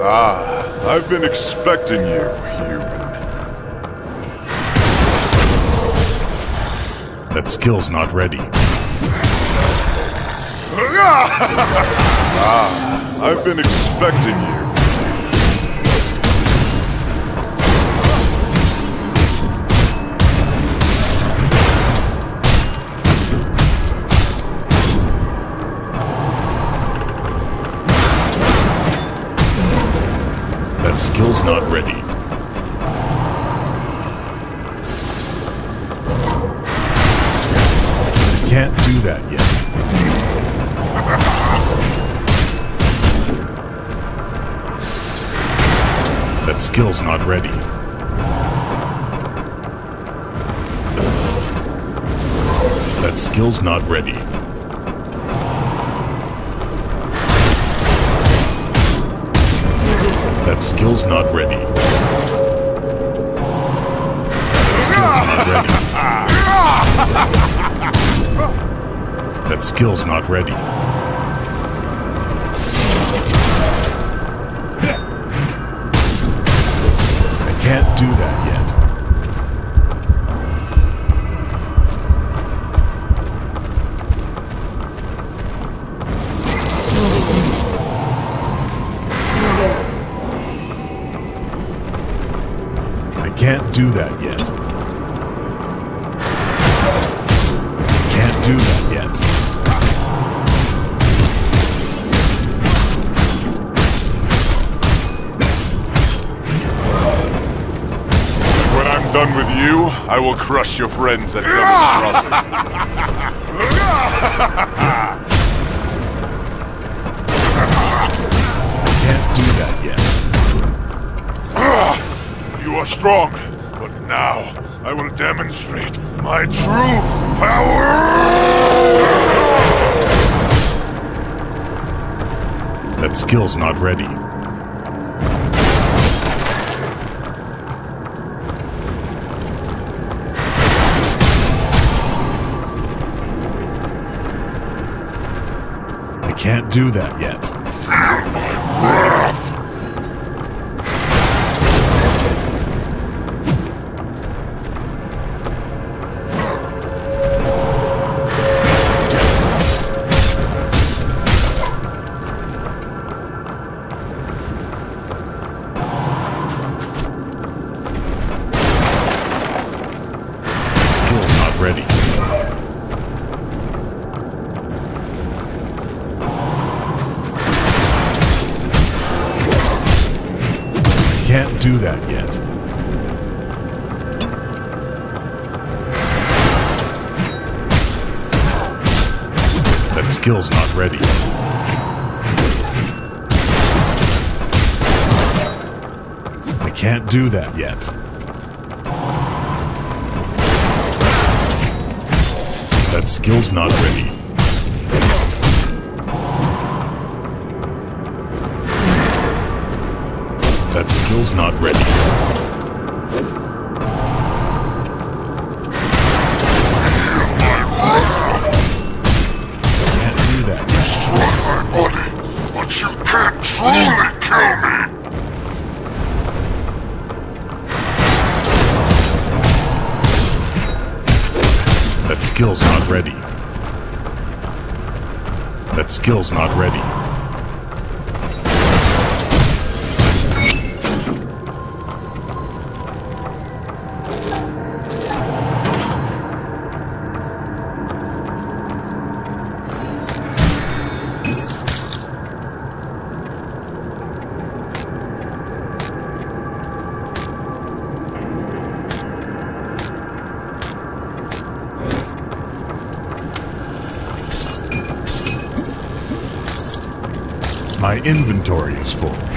Ah, I've been expecting you, human. That skill's not ready. ah, I've been expecting you. Skill's not ready. Can't do that yet. That skill's not ready. That skill's not ready. That skill's not ready. Skill's not ready. That skill's not ready. I can't do that yet. Do that yet. Can't do that yet. When I'm done with you, I will crush your friends at Devil's Crossing. strong, but now I will demonstrate my true power! That skill's not ready. I can't do that yet. Ready. Can't do that yet. That skill's not ready. I can't do that yet. That skill's not ready. That skill's not ready. Skill's not ready. That skill's not ready. My inventory is full.